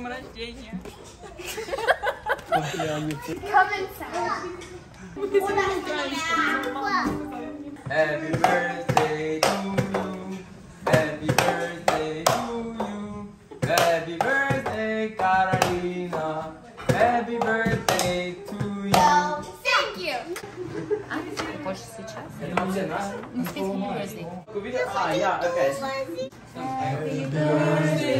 днем рождения. Happy birthday to you. Happy birthday to you. Happy birthday, Karolina. Happy birthday to you. Thank you. А хочешь сейчас? Ну, сказать, happy birthday. Happy birthday.